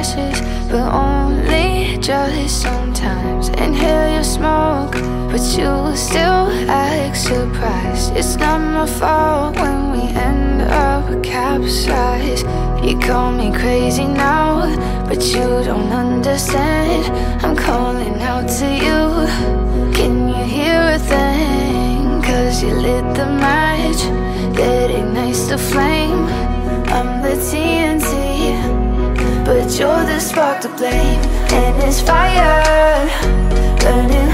ashes, but only just sometimes. Inhale your smoke, but you still act surprised. It's not my fault when we end up capsized. You call me crazy now, but you don't understand. I'm calling out to you. Can you hear a thing? Cause you lit the match that ignites the flame. I'm the TNT, you're the spark to blame. And it's fire, burning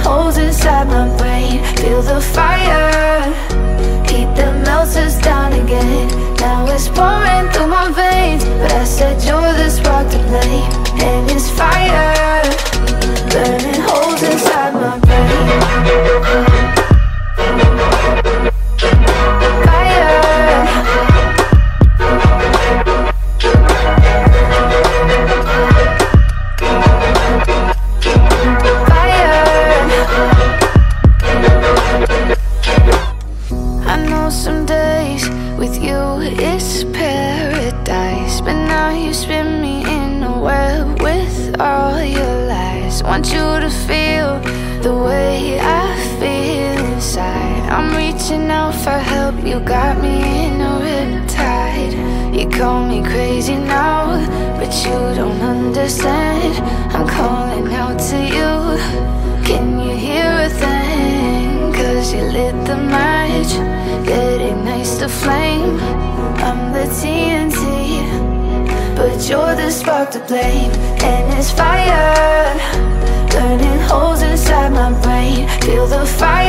Some days with you it's paradise, but now you spin me in a web with all your lies. Want you to feel the way I feel inside. I'm reaching out for help, you got me in a riptide. You call me crazy now, but you don't understand. I'm calling out to you. Can you hear a thing? Cause you lit the match that ignites the flame. I'm the TNT, but you're the spark to blame. And it's fire, burning holes inside my brain. Feel the fire,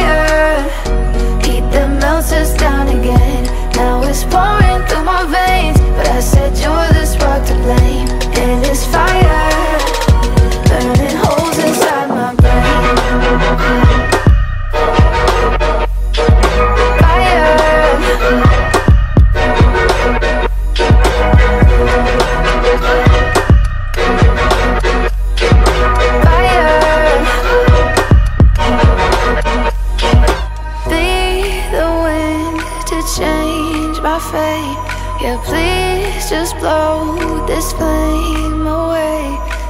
Yeah, please just blow this flame away.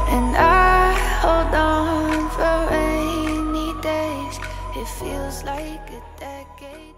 And I hold on for rainy days. It feels like a decade.